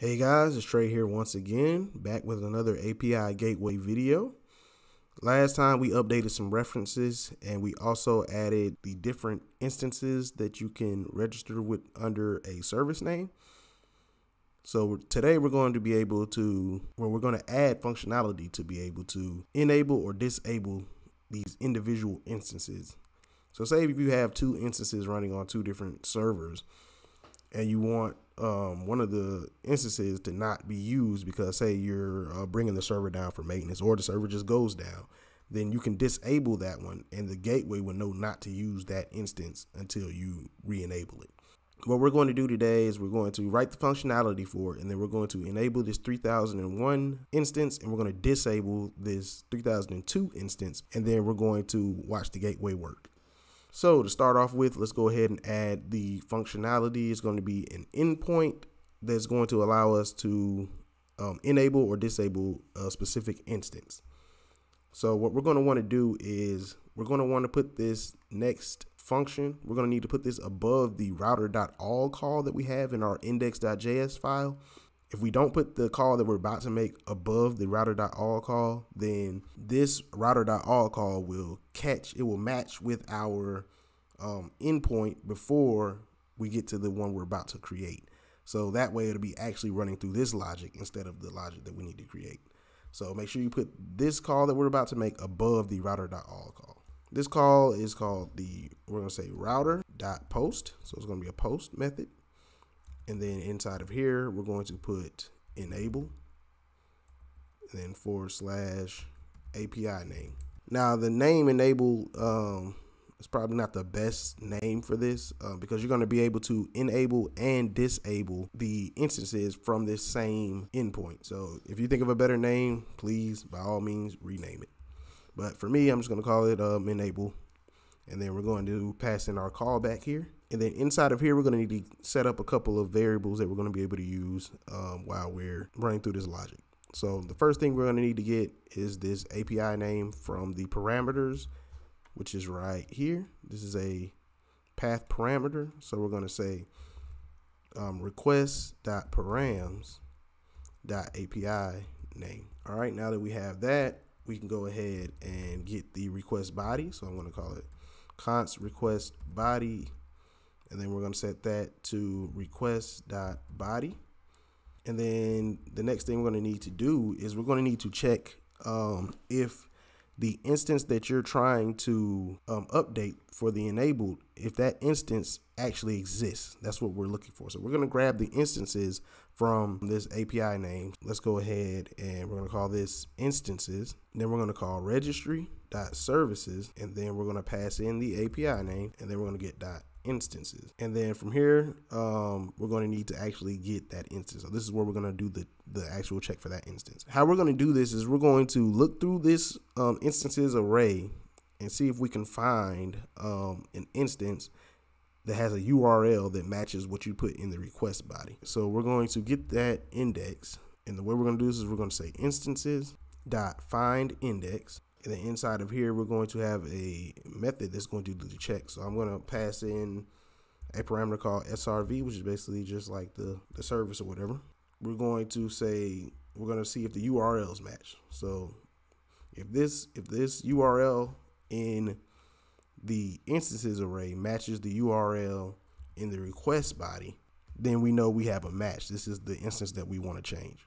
Hey guys, it's Trey here once again, back with another API Gateway video. Last time we updated some references and we also added the different instances that you can register with under a service name. So today we're going to be able to, well, we're going to add functionality to be able to enable or disable these individual instances. So say if you have two instances running on two different servers and you want um, one of the instances to not be used because say you're uh, bringing the server down for maintenance or the server just goes down, then you can disable that one and the gateway will know not to use that instance until you re-enable it. What we're going to do today is we're going to write the functionality for it and then we're going to enable this 3001 instance and we're going to disable this 3002 instance and then we're going to watch the gateway work. So to start off with, let's go ahead and add the functionality. It's going to be an endpoint that's going to allow us to um, enable or disable a specific instance. So what we're going to want to do is we're going to want to put this next function. We're going to need to put this above the router.all call that we have in our index.js file. If we don't put the call that we're about to make above the router.all call, then this router.all call will catch, it will match with our um, endpoint before we get to the one we're about to create. So that way it'll be actually running through this logic instead of the logic that we need to create. So make sure you put this call that we're about to make above the router.all call. This call is called the, we're to say router.post. So it's going to be a post method. And then inside of here, we're going to put enable, and then forward slash API name. Now the name enable um, is probably not the best name for this uh, because you're going to be able to enable and disable the instances from this same endpoint. So if you think of a better name, please by all means rename it. But for me, I'm just going to call it um, enable. And then we're going to pass in our callback here. And then inside of here, we're going to need to set up a couple of variables that we're going to be able to use um, while we're running through this logic. So the first thing we're going to need to get is this API name from the parameters, which is right here. This is a path parameter. So we're going to say um, request.params.api name. All right, now that we have that, we can go ahead and get the request body. So I'm going to call it const request body and then we're going to set that to request.body. And then the next thing we're going to need to do is we're going to need to check um, if the instance that you're trying to um, update for the enabled, if that instance actually exists. That's what we're looking for. So we're going to grab the instances from this API name. Let's go ahead and we're going to call this instances. Then we're going to call registry dot services and then we're going to pass in the API name and then we're going to get dot instances. And then from here, um, we're going to need to actually get that instance. So this is where we're going to do the, the actual check for that instance. How we're going to do this is we're going to look through this um, instances array and see if we can find um, an instance that has a URL that matches what you put in the request body. So we're going to get that index. And the way we're going to do this is we're going to say instances dot find index then inside of here, we're going to have a method that's going to do the check. So I'm going to pass in a parameter called SRV, which is basically just like the, the service or whatever. We're going to say, we're going to see if the URLs match. So if this, if this URL in the instances array matches the URL in the request body, then we know we have a match. This is the instance that we want to change.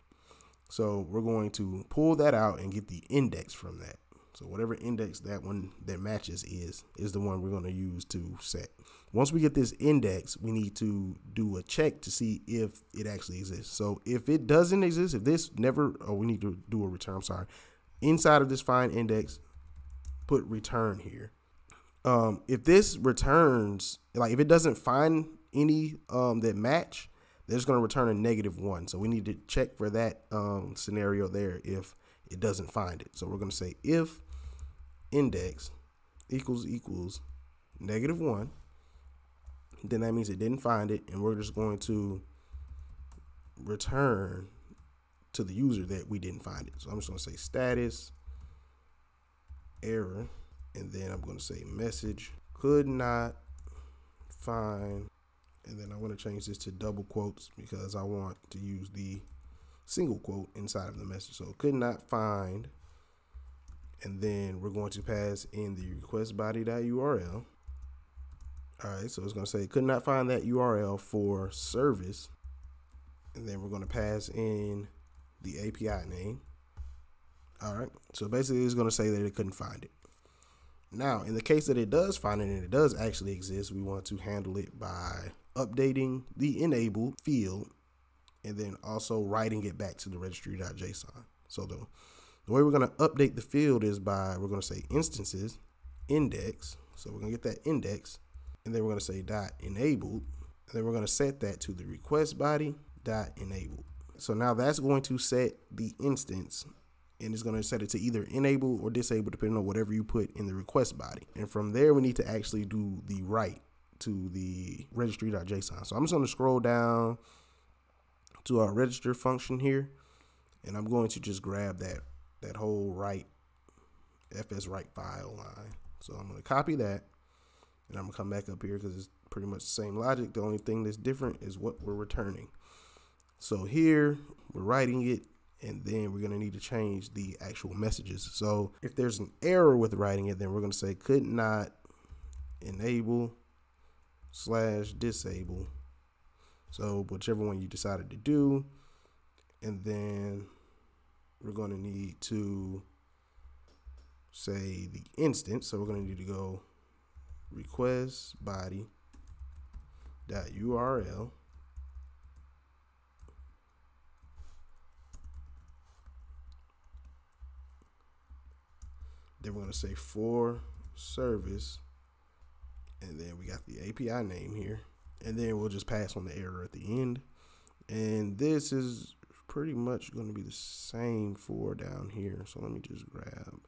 So we're going to pull that out and get the index from that. So whatever index that one that matches is, is the one we're going to use to set. Once we get this index, we need to do a check to see if it actually exists. So if it doesn't exist, if this never, oh, we need to do a return, I'm sorry. Inside of this find index, put return here. Um, if this returns, like if it doesn't find any um, that match, they're just going to return a negative one. So we need to check for that um, scenario there if it doesn't find it. So we're going to say if index equals equals negative one, then that means it didn't find it, and we're just going to return to the user that we didn't find it. So I'm just going to say status error, and then I'm going to say message could not find And then I want to change this to double quotes because I want to use the single quote inside of the message. So could not find. And then we're going to pass in the request body.url. All right, so it's going to say could not find that URL for service. And then we're going to pass in the API name. All right, so basically it's going to say that it couldn't find it. Now, in the case that it does find it and it does actually exist, we want to handle it by updating the enable field and then also writing it back to the registry.json. So the, the way we're going to update the field is by, we're going to say instances, index. So we're going to get that index and then we're going to say dot enabled. And then we're going to set that to the request body dot enabled. So now that's going to set the instance and it's going to set it to either enable or disable depending on whatever you put in the request body. And from there, we need to actually do the write to the registry.json. So I'm just going to scroll down to our register function here, and I'm going to just grab that that whole write fs write file line. So I'm going to copy that, and I'm going to come back up here because it's pretty much the same logic. The only thing that's different is what we're returning. So here we're writing it and then we're going to need to change the actual messages. So if there's an error with writing it, then we're going to say could not enable slash disable. So whichever one you decided to do, and then we're going to need to say the instance. So we're going to need to go request body dot URL Then we're going to say for service. And then we got the API name here. And then we'll just pass on the error at the end. And this is pretty much going to be the same for down here. So let me just grab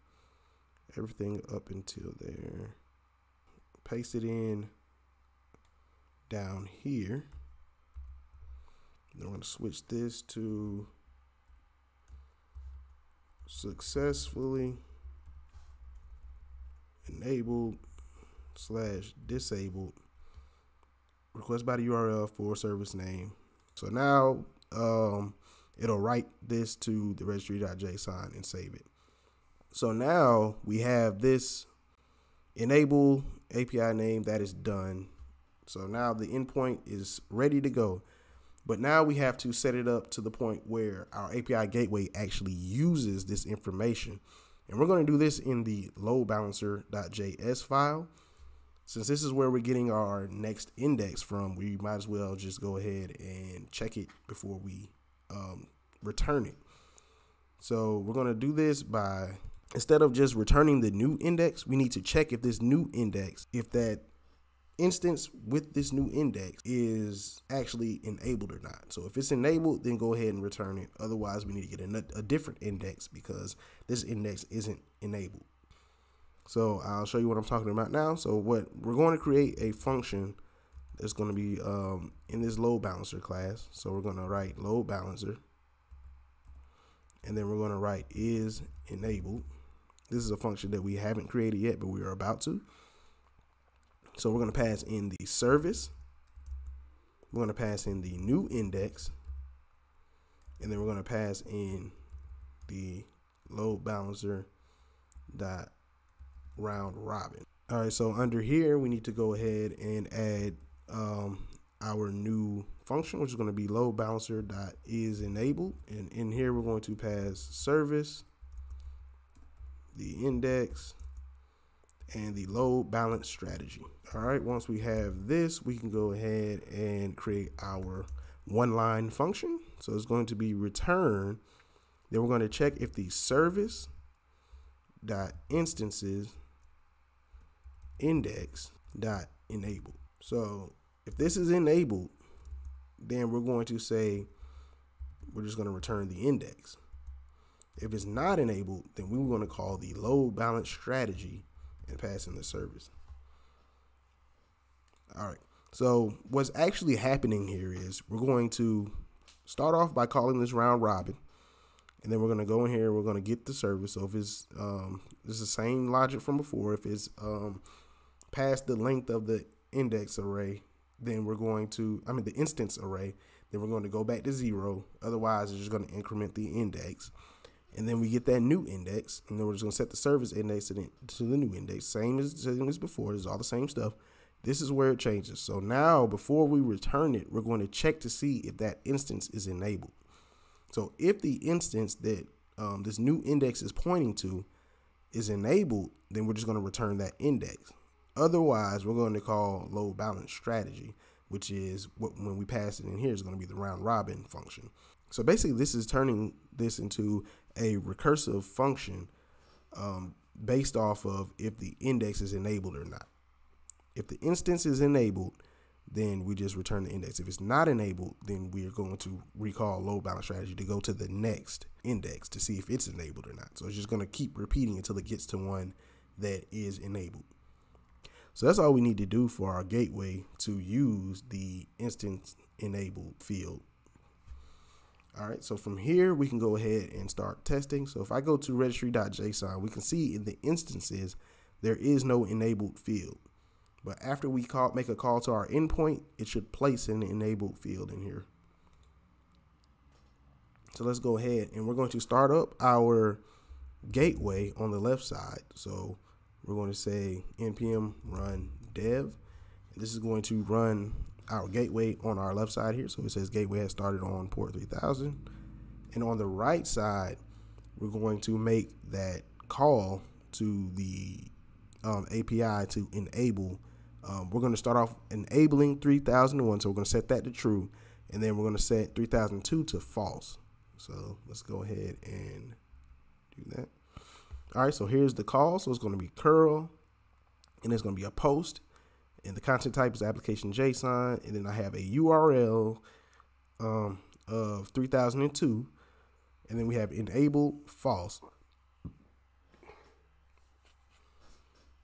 everything up until there. Paste it in down here. Then we're going to switch this to successfully enabled slash disabled request by the URL for service name. So now um, it'll write this to the registry.json and save it. So now we have this enable API name that is done. So now the endpoint is ready to go. But now we have to set it up to the point where our API gateway actually uses this information and we're going to do this in the load balancer.js file. Since this is where we're getting our next index from, we might as well just go ahead and check it before we um, return it. So we're going to do this by, instead of just returning the new index, we need to check if this new index, if that instance with this new index is actually enabled or not. So if it's enabled, then go ahead and return it. Otherwise, we need to get a, a different index because this index isn't enabled. So I'll show you what I'm talking about now. So what we're going to create a function that's going to be um, in this load balancer class. So we're going to write load balancer. And then we're going to write is enabled. This is a function that we haven't created yet, but we are about to. So we're going to pass in the service. We're going to pass in the new index. And then we're going to pass in the load balancer dot round robin. All right, so under here, we need to go ahead and add um, our new function, which is going to be load balancer dot is enabled. And in here, we're going to pass service, the index, and the load balance strategy. All right, once we have this, we can go ahead and create our one line function. So it's going to be return. Then we're going to check if the service dot instances index dot enabled. So if this is enabled, then we're going to say we're just going to return the index. If it's not enabled, then we're going to call the load balance strategy and passing the service. All right. So what's actually happening here is we're going to start off by calling this round robin. And then we're going to go in here. We're going to get the service. So if it's, um, this is the same logic from before. If it's um, past the length of the index array, then we're going to, I mean, the instance array, then we're going to go back to zero. Otherwise, it's just going to increment the index. And then we get that new index, and then we're just going to set the service index to the, new index. Same as, same as before, it's all the same stuff. This is where it changes. So now, before we return it, we're going to check to see if that instance is enabled. So if the instance that um, this new index is pointing to is enabled, then we're just going to return that index. Otherwise, we're going to call load balance strategy, which is what when we pass it in here is going to be the round robin function. So basically, this is turning this into a recursive function um, based off of if the index is enabled or not. If the instance is enabled, then we just return the index. If it's not enabled, then we are going to recall load balance strategy to go to the next index to see if it's enabled or not. So it's just going to keep repeating until it gets to one that is enabled. So that's all we need to do for our gateway to use the instance enabled field. All right, so from here, we can go ahead and start testing. So if I go to registry.json, we can see in the instances, there is no enabled field. But after we call, make a call to our endpoint, it should place an enabled field in here. So let's go ahead and we're going to start up our gateway on the left side. So we're going to say npm run dev. This is going to run our gateway on our left side here. So it says gateway has started on port 3000. And on the right side, we're going to make that call to the um, API to enable. Um, we're going to start off enabling 3001. So we're going to set that to true. And then we're going to set 3002 to false. So let's go ahead and do that. All right, so here's the call. So it's going to be curl, and it's going to be a post, and the content type is application JSON, and then I have a URL um, of 3002, and then we have enable false,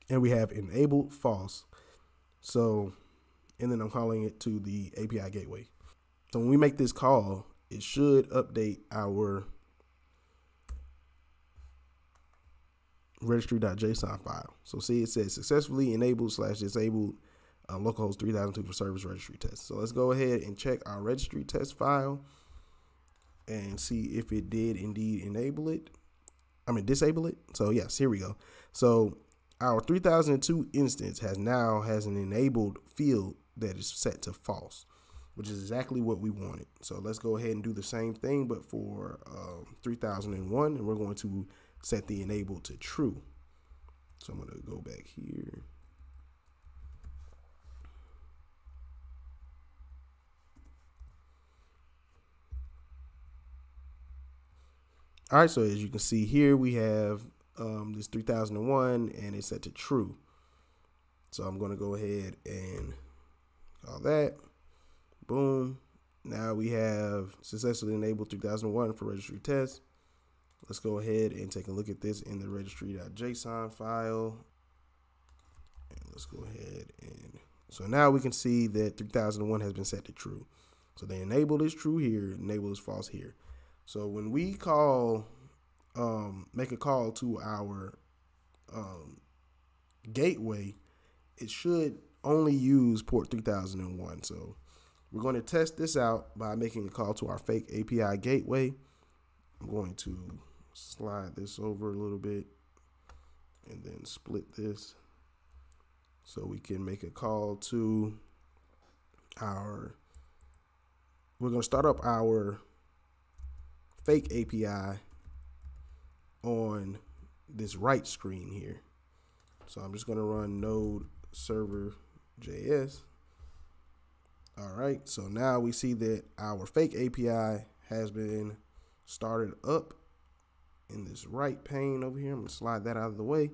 and we have enabled false. So, and then I'm calling it to the API gateway. So when we make this call, it should update our registry.json file. So see it says successfully enabled slash disabled um, localhost 3002 for service registry test. So let's go ahead and check our registry test file and see if it did indeed enable it. I mean disable it. So yes, here we go. So our 3002 instance has now has an enabled field that is set to false, which is exactly what we wanted. So let's go ahead and do the same thing, but for um, 3001, and we're going to set the enable to true. So I'm going to go back here. All right, so as you can see here, we have um, this 3001 and it's set to true. So I'm going to go ahead and call that. Boom. Now we have successfully enabled 3001 for registry test. Let's go ahead and take a look at this in the registry.json file. And let's go ahead and so now we can see that 3001 has been set to true. So the enable is true here, enable is false here. So when we call, um, make a call to our um, gateway, it should only use port 3001. So we're going to test this out by making a call to our fake API gateway. I'm going to slide this over a little bit and then split this so we can make a call to our we're going to start up our fake API on this right screen here. So I'm just going to run node server JS. All right, so now we see that our fake API has been started up in this right pane over here. I'm gonna slide that out of the way.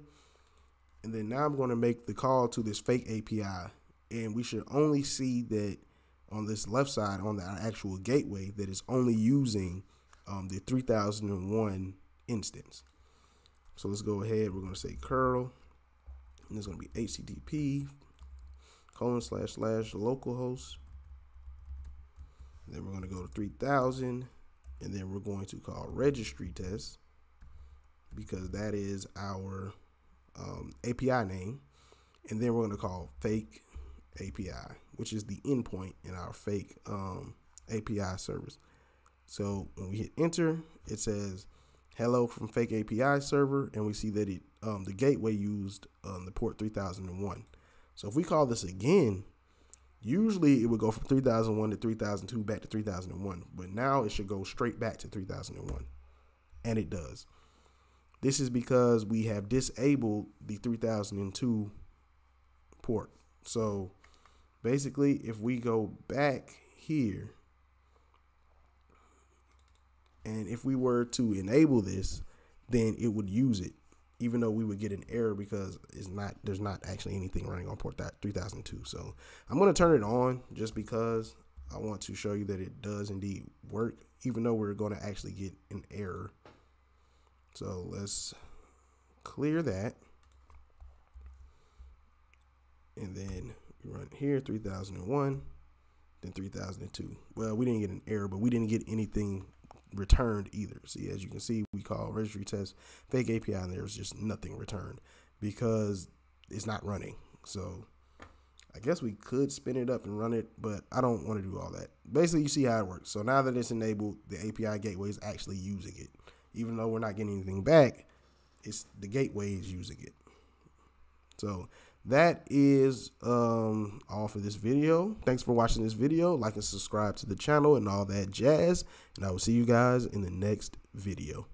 And then now I'm gonna make the call to this fake API. And we should only see that on this left side on the actual gateway that is only using um, the 3001 instance. So let's go ahead. We're gonna say curl, and it's gonna be HTTP colon slash slash localhost. Then we're gonna go to 3000, and then we're going to call registry test because that is our um, API name. And then we're going to call fake API, which is the endpoint in our fake um, API service. So when we hit enter, it says hello from fake API server, and we see that it um, the gateway used um, the port 3001. So if we call this again, usually it would go from 3001 to 3002 back to 3001, but now it should go straight back to 3001, and it does. This is because we have disabled the 3002 port. So basically, if we go back here, and if we were to enable this, then it would use it, even though we would get an error because it's not there's not actually anything running on port that 3002. So I'm going to turn it on just because I want to show you that it does indeed work, even though we're going to actually get an error. So let's clear that. And then we run here 3001, then 3002. Well, we didn't get an error, but we didn't get anything returned either. See, as you can see, we call registry test fake API, and there's just nothing returned because it's not running. So I guess we could spin it up and run it, but I don't want to do all that. Basically, you see how it works. So now that it's enabled, the API gateway is actually using it. Even though we're not getting anything back, it's the gateway is using it. So that is um, all for this video. Thanks for watching this video. Like and subscribe to the channel and all that jazz. And I will see you guys in the next video.